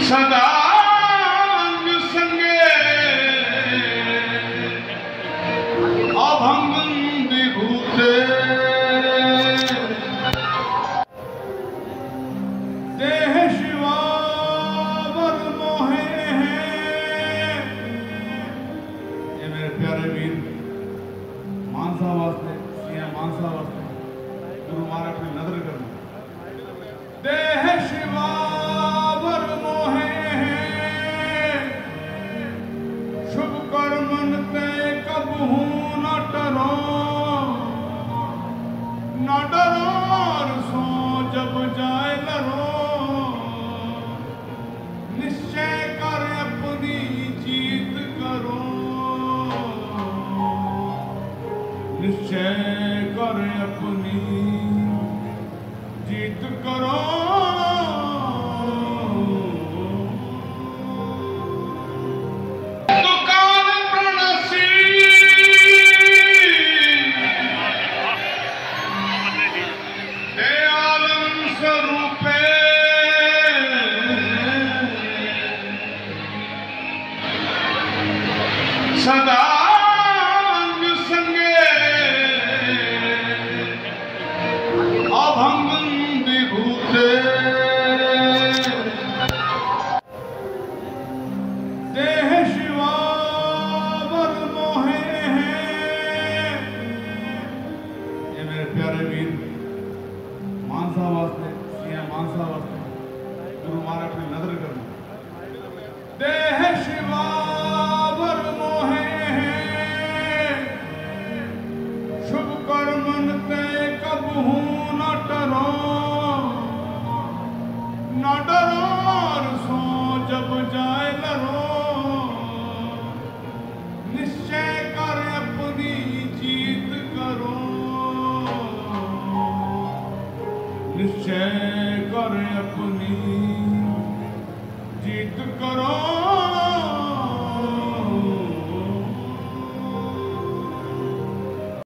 سدا سنگ شیو موہ یہ میرے پیارے بھیر مانسا واسطے سی ایم مانسا واسطے گرو مہاراج کی نظر کرنا ਨਿਸ਼ਚੈ ਕਰ ਆਪਣੀ ਜੀਤ ਕਰੋ। صدا سنگے۔ ابھنگن یہ میرے پیارے ویر مان واسطے سیاں مان صاحب واسطے، گرو مہاراج نے نظر کرنا۔ دیہ نہ ڈرو سو جب جائے لڑو نشے کر اپنی جیت کرو نشے کر اپنی جیت کرو